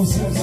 houses.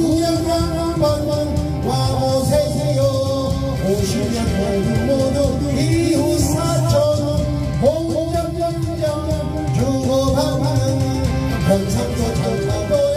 공양강 번번 와보세요. 오시면 모두 모두 이웃 사촌 공장점점 주고받는 현상도 전파도